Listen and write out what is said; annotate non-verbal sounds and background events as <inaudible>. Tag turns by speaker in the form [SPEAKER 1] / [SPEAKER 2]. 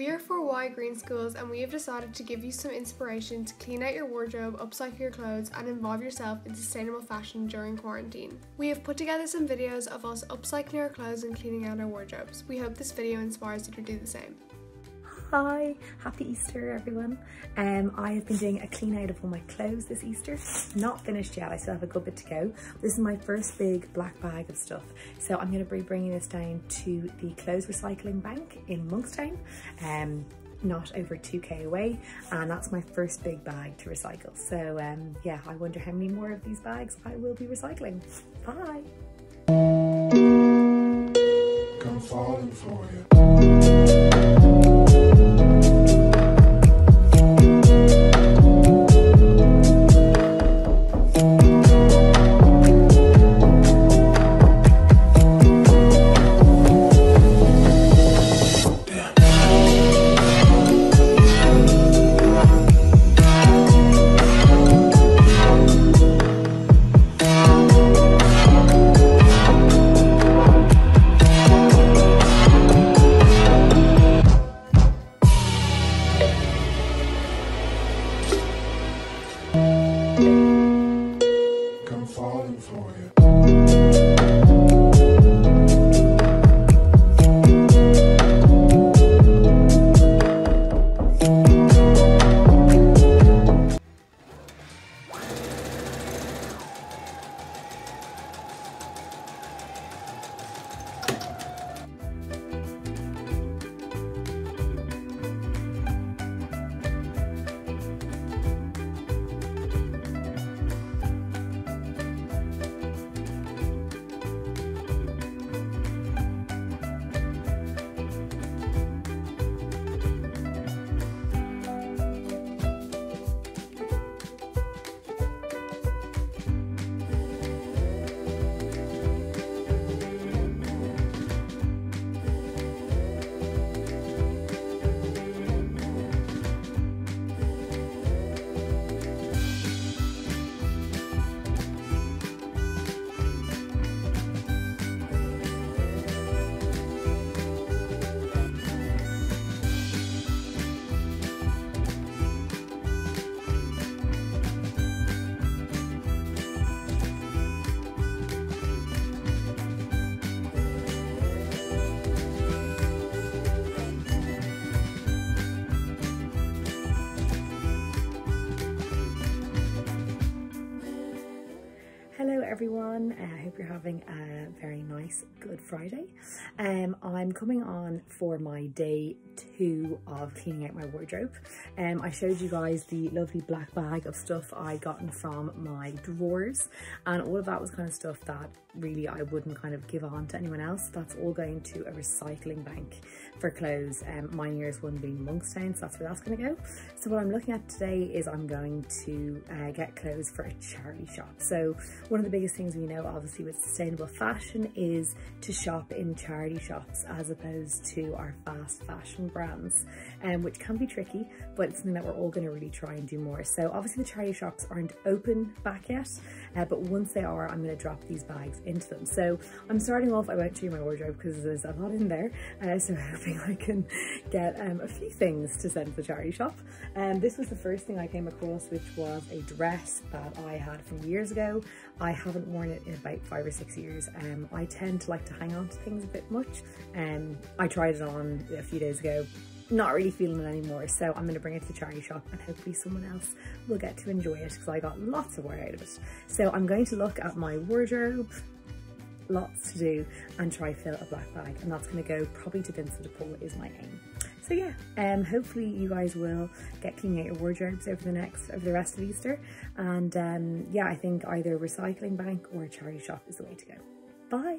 [SPEAKER 1] We are for Y Green Schools and we have decided to give you some inspiration to clean out your wardrobe, upcycle your clothes, and involve yourself in sustainable fashion during quarantine. We have put together some videos of us upcycling our clothes and cleaning out our wardrobes. We hope this video inspires you to do the same.
[SPEAKER 2] Hi, happy Easter everyone. Um, I have been doing a clean out of all my clothes this Easter. Not finished yet, I still have a good bit to go. This is my first big black bag of stuff. So I'm gonna be bringing this down to the clothes recycling bank in Monkstown. Um, not over 2k away and that's my first big bag to recycle so um yeah i wonder how many more of these bags i will be recycling bye
[SPEAKER 3] Come falling for you. For you.
[SPEAKER 2] Everyone, uh, I hope you're having a very nice Good Friday. Um, I'm coming on for my day two of cleaning out my wardrobe. Um, I showed you guys the lovely black bag of stuff I gotten from my drawers and all of that was kind of stuff that really I wouldn't kind of give on to anyone else. That's all going to a recycling bank for clothes. Um, my nearest one being Monkstown, so that's where that's going to go. So what I'm looking at today is I'm going to uh, get clothes for a charity shop. So one of the biggest things we know obviously with sustainable fashion is to shop in charity shops as opposed to our fast fashion brands, um, which can be tricky, but it's something that we're all going to really try and do more. So obviously the charity shops aren't open back yet, uh, but once they are, I'm going to drop these bags into them. So I'm starting off, I went through my wardrobe because there's a lot in there, uh, so <laughs> hoping I can get um, a few things to send to the charity shop. And um, this was the first thing I came across, which was a dress that I had from years ago. I haven't worn it in about five or six years. Um, I tend to like to hang on to things a bit much. Um, I tried it on a few days ago, not really feeling it anymore. So I'm going to bring it to the charity shop and hopefully someone else will get to enjoy it because I got lots of wear out of it. So I'm going to look at my wardrobe, lots to do and try fill a black bag and that's going to go probably to Vincent de Paul is my aim. So yeah, um, hopefully you guys will get cleaning out your wardrobes over the next, over the rest of Easter. And um, yeah, I think either recycling bank or a charity shop is the way to go. Bye.